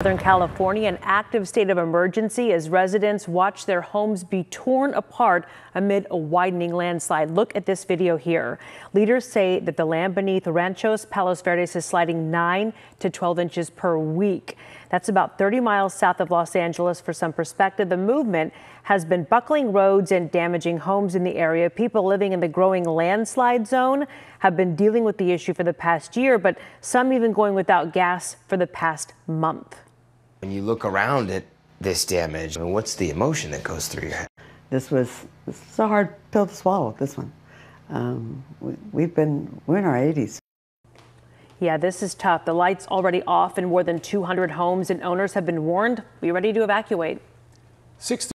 Southern California, an active state of emergency as residents watch their homes be torn apart amid a widening landslide. Look at this video here. Leaders say that the land beneath Ranchos Palos Verdes is sliding 9 to 12 inches per week. That's about 30 miles south of Los Angeles. For some perspective, the movement has been buckling roads and damaging homes in the area. People living in the growing landslide zone have been dealing with the issue for the past year, but some even going without gas for the past month. When you look around at this damage, I mean, what's the emotion that goes through your head? This was this is a hard pill to swallow. This one, um, we, have been we're in our 80s. Yeah, this is tough. The lights already off in more than 200 homes, and owners have been warned. Be ready to evacuate. 60